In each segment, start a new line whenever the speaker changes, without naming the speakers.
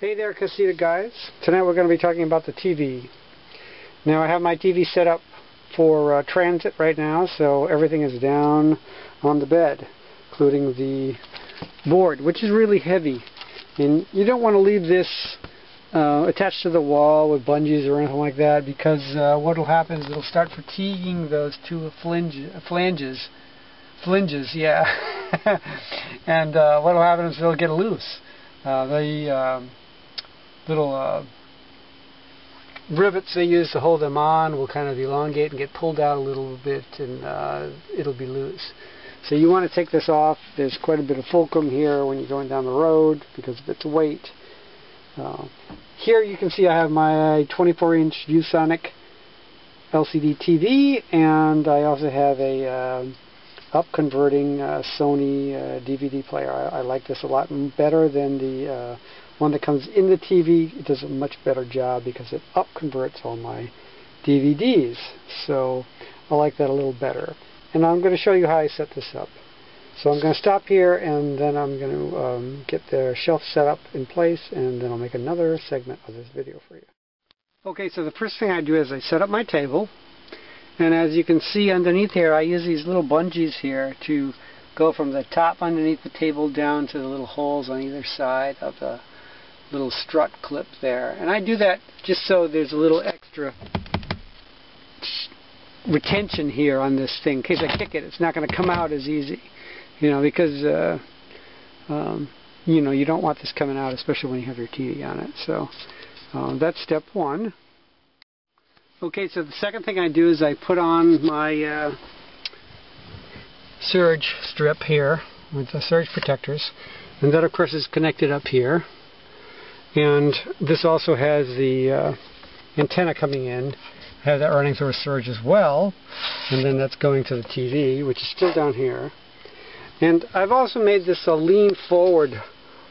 Hey there Casita guys. Tonight we're going to be talking about the TV. Now I have my TV set up for uh, transit right now so everything is down on the bed including the board which is really heavy and you don't want to leave this uh, attached to the wall with bungees or anything like that because uh, what will happen is it'll start fatiguing those two flange, flanges flanges yeah and uh, what will happen is they'll get loose uh, the um, little uh, rivets they use to hold them on will kind of elongate and get pulled out a little bit and uh, it'll be loose. So you want to take this off. There's quite a bit of fulcrum here when you're going down the road because of its weight. Uh, here you can see I have my 24-inch ViewSonic LCD TV and I also have a uh, up converting uh, Sony DVD uh, player. I, I, like this a lot better than the uh, one that comes in the TV. It does a much better job because it up converts all my DVDs. So I like that a little better. And I'm going to show you how I set this up. So I'm going to stop here and then I'm going to um, get the shelf set up in place and then I'll make another segment of this video for you. Okay, so the first thing I do is I set up my table and as you can see underneath here I use these little bungees here to go from the top underneath the table down to the little holes on either side of the little strut clip there. And I do that just so there's a little extra retention here on this thing. In case I kick it, it's not going to come out as easy. You know, because, uh, um, you know, you don't want this coming out, especially when you have your TV on it. So uh, that's step one. Okay, so the second thing I do is I put on my uh, surge strip here with the surge protectors. And that, of course, is connected up here and this also has the uh, antenna coming in have that running through a surge as well and then that's going to the TV which is still down here. And I've also made this a lean forward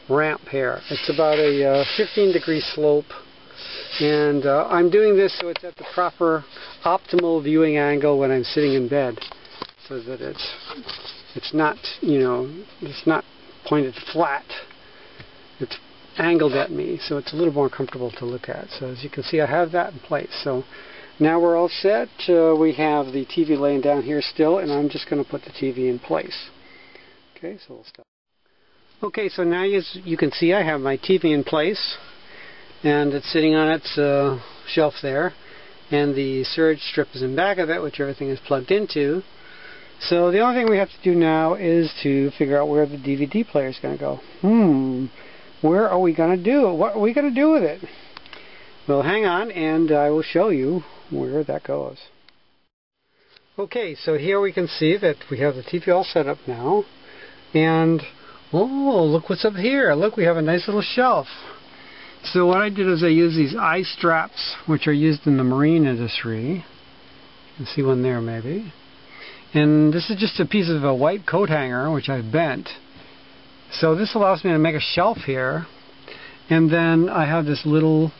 ramp here. It's about a uh, 15 degree slope. And uh, I'm doing this so it's at the proper optimal viewing angle when I'm sitting in bed so that it's it's not you know it's not pointed flat. It's angled at me so it's a little more comfortable to look at. So as you can see I have that in place. So now we're all set. Uh, we have the TV laying down here still and I'm just going to put the TV in place. Okay, so we'll stop. Okay, so now you, you can see I have my TV in place and it's sitting on its uh, shelf there and the surge strip is in back of it which everything is plugged into. So the only thing we have to do now is to figure out where the DVD player is going to go. Hmm where are we going to do? it? What are we going to do with it? Well, hang on, and I will show you where that goes. Okay, so here we can see that we have the TV all set up now. And, oh, look what's up here. Look, we have a nice little shelf. So what I did is I used these eye straps, which are used in the marine industry. You can see one there, maybe. And this is just a piece of a white coat hanger, which I've bent. So this allows me to make a shelf here and then I have this little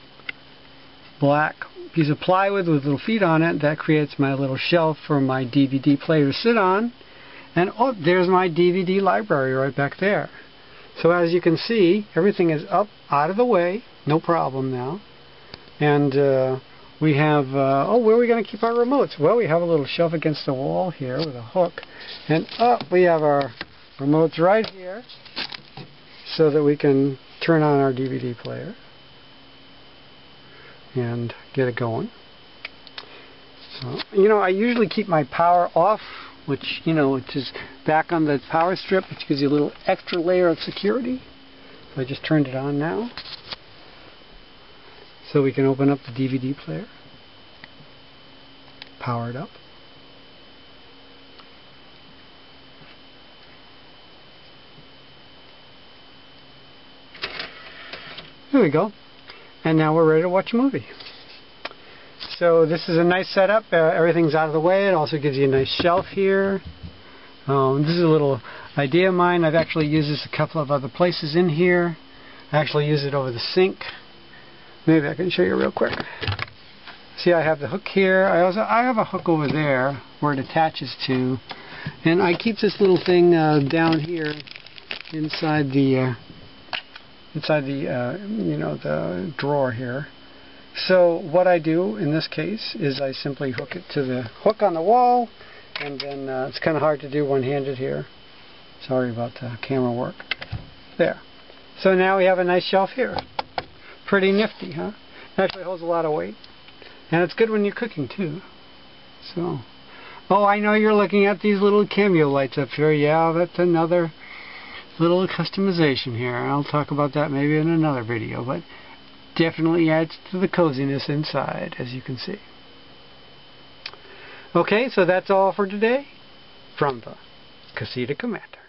black piece of plywood with little feet on it that creates my little shelf for my DVD player to sit on. And oh there's my DVD library right back there. So as you can see everything is up out of the way no problem now. And uh, we have uh, oh where are we going to keep our remotes? Well we have a little shelf against the wall here with a hook. And up oh, we have our remotes right here so that we can turn on our DVD player and get it going. So, you know, I usually keep my power off, which, you know, which is back on the power strip, which gives you a little extra layer of security. So I just turned it on now. So we can open up the DVD player. Power it up. There we go. And now we're ready to watch a movie. So this is a nice setup. Uh, everything's out of the way. It also gives you a nice shelf here. Um, this is a little idea of mine. I've actually used this a couple of other places in here. I actually use it over the sink. Maybe I can show you real quick. See, I have the hook here. I also I have a hook over there where it attaches to, and I keep this little thing uh, down here inside the uh, inside the uh, you know the drawer here. So what I do in this case is I simply hook it to the hook on the wall, and then uh, it's kind of hard to do one-handed here. Sorry about the camera work. There. So now we have a nice shelf here. Pretty nifty, huh? It actually holds a lot of weight. And it's good when you're cooking too. So, oh, I know you're looking at these little cameo lights up here. Yeah, that's another little customization here. I'll talk about that maybe in another video, but definitely adds to the coziness inside, as you can see. Okay, so that's all for today from the Casita Commander.